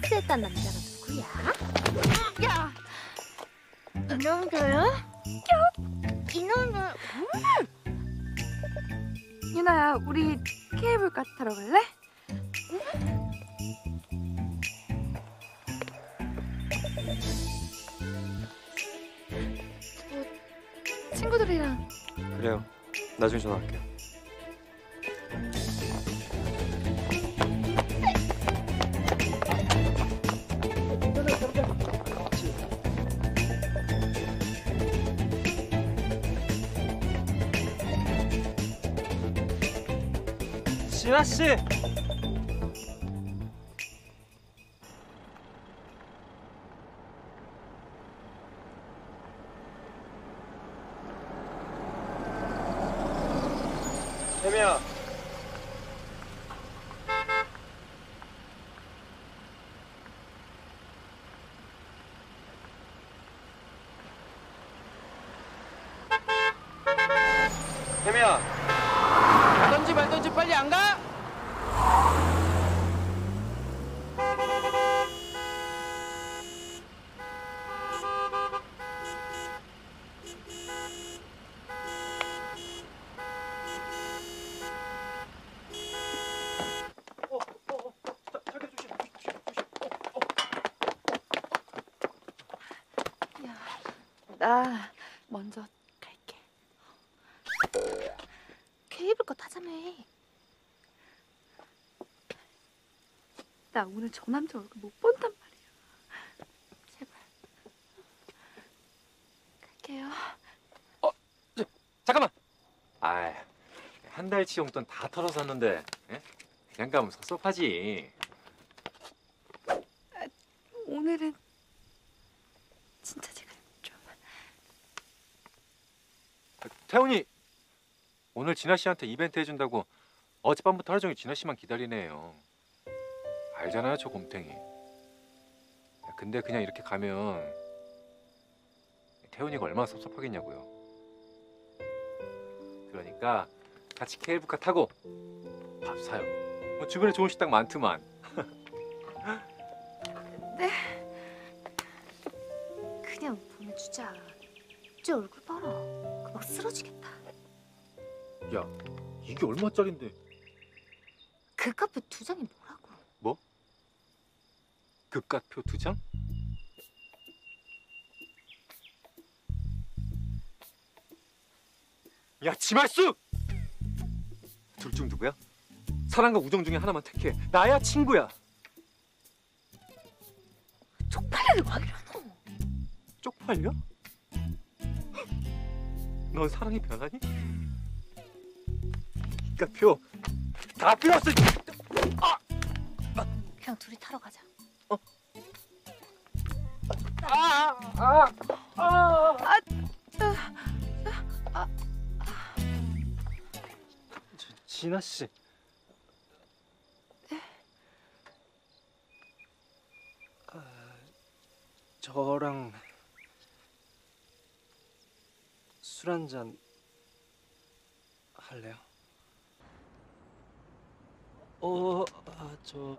키스했던 남자가 누구야? 야! 이놈들은? 이놈들 유나야, 우리 케이블카 타러 갈래? 뭐, 친구들이랑 그래요. 나중에 전화할게요. 진아 씨. 혜미야. 혜미야. 가던지 말던지 빨리 안 가? 나 먼저 갈게. 케이블카 타자며. 나 오늘 저 남자 얼굴 못 본단 말이야. 제발. 갈게요. 잠깐만. 아, 한 달치 용돈 다 털어서 샀는데 예? 그냥 가면 섭섭하지. 오늘은 진짜 제가 좀 태훈이 오늘 진아 씨한테 이벤트 해준다고 어젯밤부터 하루 종일 진아 씨만 기다리네요. 알잖아요, 저 곰탱이. 야, 근데 그냥 이렇게 가면 태훈이가 얼마나 섭섭하겠냐고요. 그러니까 같이 케이블카 타고 밥 사요. 뭐 주변에 좋은 식당 많더만. 그냥 보내주자. 쟤 얼굴 봐라. 금방 쓰러지겠다. 야, 이게 얼마짜린데? 그 카페 두 장이 뭐라고? 급가표 두 장? 야, 지말수! 둘 중 누구야? 사랑과 우정 중에 하나만 택해. 나야 친구야. 쪽팔리를 와 이러노. 쪽팔려? 넌 사랑이 변하니? 급가표 다 필요 없어. 그냥 둘이 타러 가자. 저, 진아 씨. 아, 저랑 술 한 잔 할래요? 어, 아, 저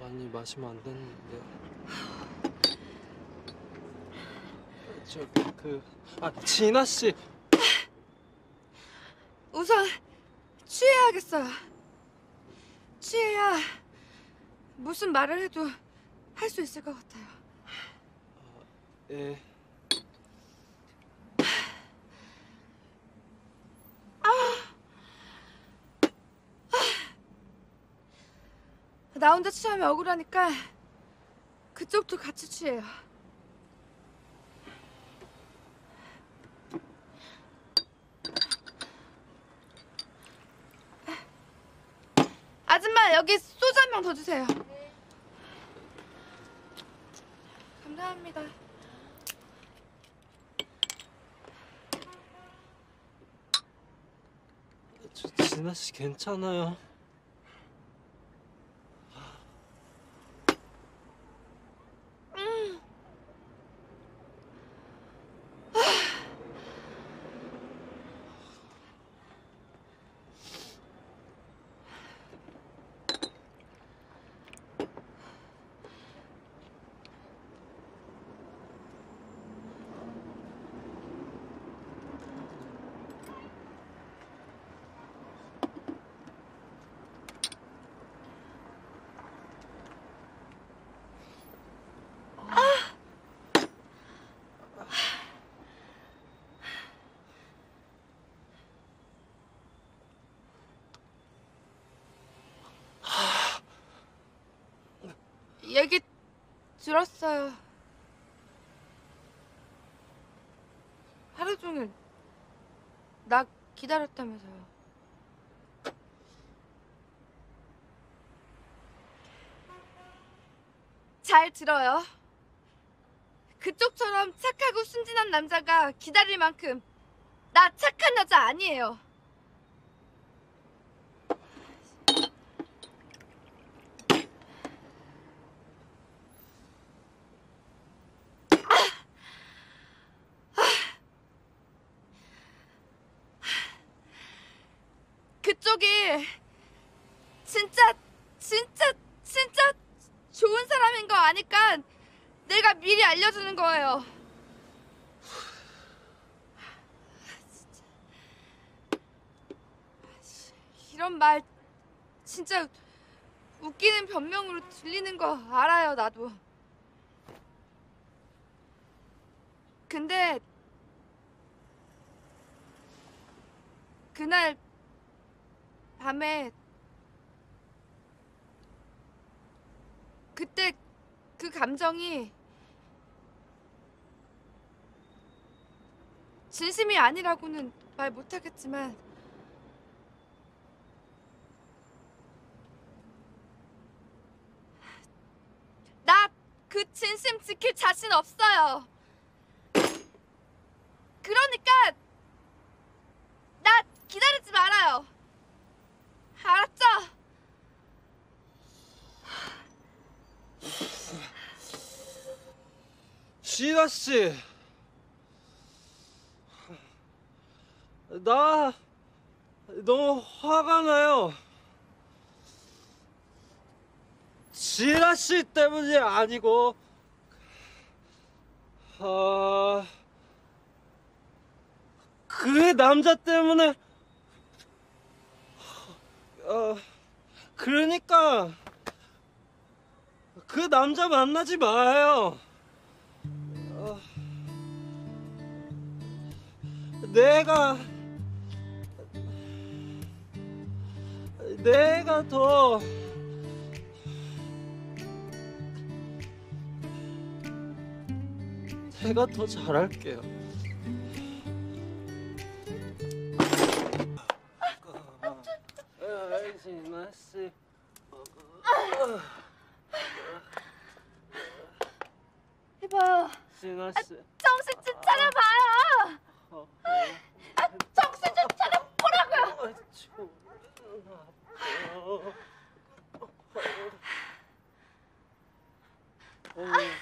많이 마시면 안 되는데. 저 그, 아, 진아 씨. 우선 취해야겠어요. 취해야 무슨 말을 해도 할 수 있을 것 같아요. 예. 나 혼자 취하면 억울하니까 그쪽도 같이 취해요. 아줌마 여기 소주 한 병 더 주세요. 감사합니다. 저 진아 씨 괜찮아요. 얘기 들었어요. 하루 종일 나 기다렸다면서요. 잘 들어요. 그쪽처럼 착하고 순진한 남자가 기다릴 만큼 나 착한 여자 아니에요. 그쪽이 진짜 진짜 진짜 좋은 사람인 거 아니까 내가 미리 알려주는 거예요. 이런 말 진짜 웃기는 변명으로 들리는 거 알아요, 나도. 근데 그날 밤에 그때 그 감정이 진심이 아니라고는 말 못하겠지만 나 그 진심 지킬 자신 없어요. 그러니까 나 기다리지 말아요. 알았죠? 진아 씨. 나 너무 화가 나요. 진아 씨 때문이 아니고 아, 그 남자 때문에 어, 그러니까 그 남자 만나지 마요. 어, 내가 내가 더 내가 더 잘할게요. 해봐요. 진아 씨. 정신 좀 차려봐요. 어, 정신 좀 차려보라고요. 아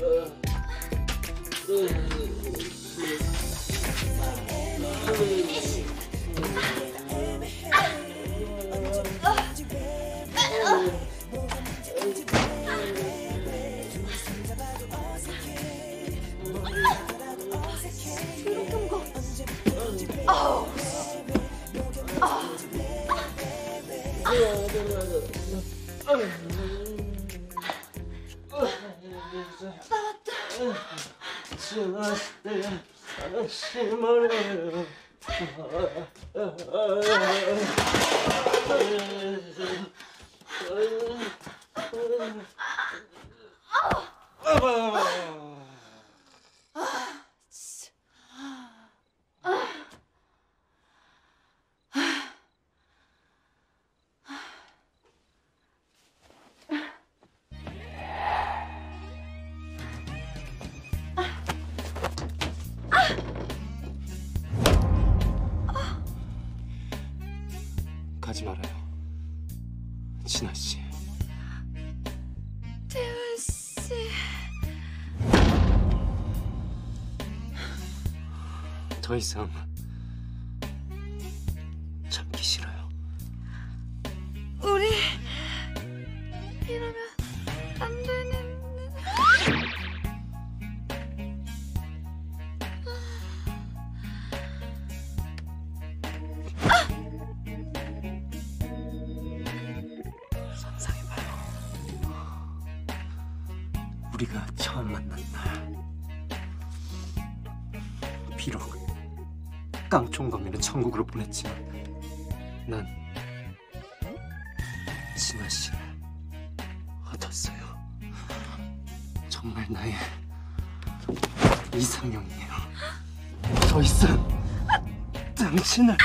呃，对，是。しわって悲しまれよああ 가지 말아요. 진아 씨. 태연 씨. 더 이상 참기 싫어요. 깡총검이는 천국으로 보냈지만 난 진아 씨를 얻었어요. 정말 나의 이상형이에요. 더 이상 당신을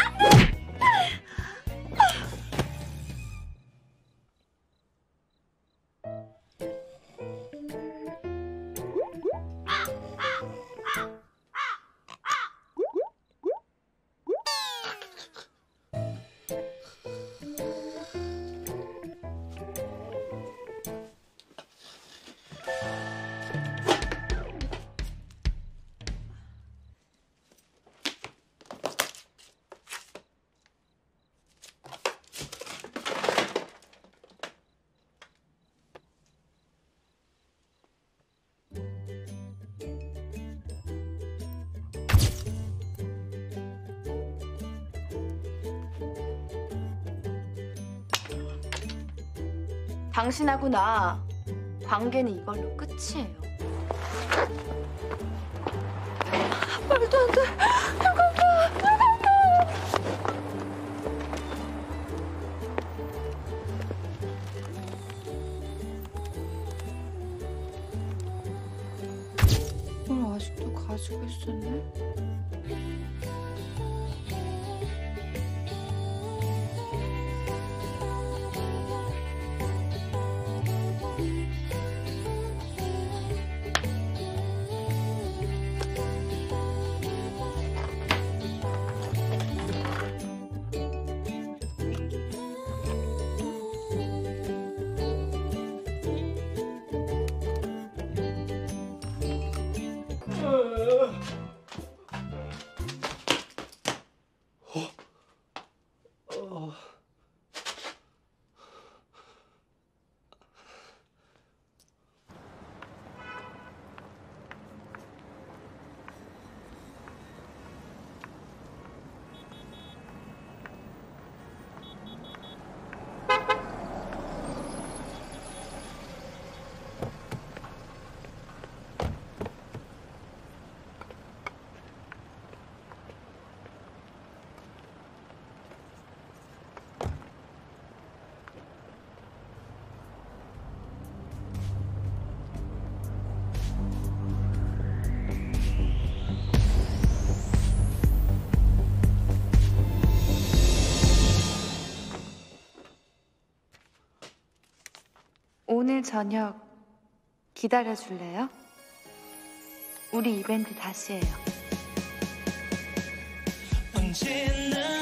당신하고 나 관계는 이걸로 끝이에요. 말도 안 돼. 아직도 가지고 있었네? Uh, uh. 오늘 저녁 기다려 줄래요? 우리 이벤트 다시 해요. 언제나